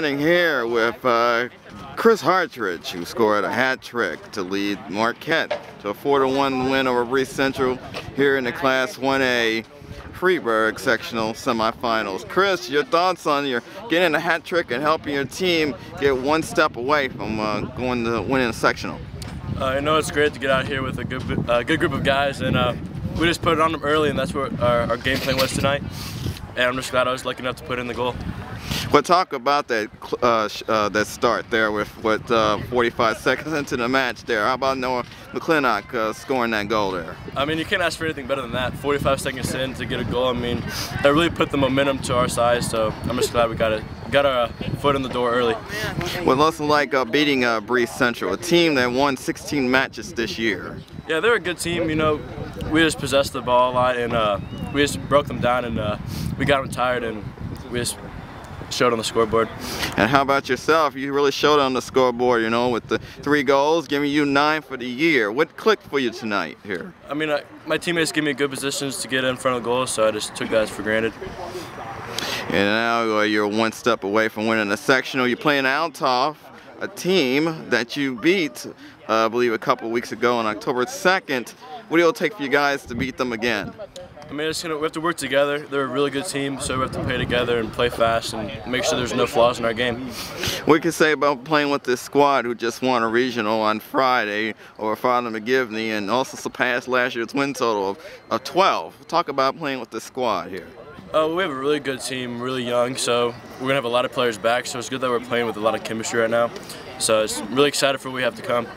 Standing here with uh, Chris Hartrich, who scored a hat trick to lead Marquette to a 4-1 win over Breese Central here in the Class 1A Freeburg sectional semifinals. Chris, your thoughts on your getting a hat trick and helping your team get one step away from uh, going to winning a sectional? Uh, I know it's great to get out here with a good, uh, good group of guys, and uh, we just put it on them early, and that's what our, our game plan was tonight. And I'm just glad I was lucky enough to put in the goal. Well, talk about that uh, uh, that start there with what uh, 45 seconds into the match there. How about Noah McClintock uh, scoring that goal there? I mean, you can't ask for anything better than that. 45 seconds in to get a goal. I mean, that really put the momentum to our side. So I'm just glad we got it, got our foot in the door early. Well, nothing like uh, beating uh, Breese Central, a team that won 16 matches this year. Yeah, they're a good team. You know, we just possessed the ball a lot, and we just broke them down, and we got them tired, and we just showed on the scoreboard. And how about yourself? You really showed on the scoreboard, you know, with the three goals, giving you nine for the year. What clicked for you tonight here? I mean, I, my teammates give me good positions to get in front of goals, so I just took that for granted. And now uh, you're one step away from winning the sectional. You're playing Althoff, a team that you beat, uh, I believe, a couple weeks ago on October 2nd. What do it take for you guys to beat them again? I mean, it's, we have to work together. They're a really good team, so we have to play together and play fast and make sure there's no flaws in our game. What can say about playing with this squad who just won a regional on Friday over Father McGivney and also surpassed last year's win total of, of 12? Talk about playing with this squad here. Uh, we have a really good team, really young, so we're going to have a lot of players back, so it's good that we're playing with a lot of chemistry right now. So I'm really excited for what we have to come.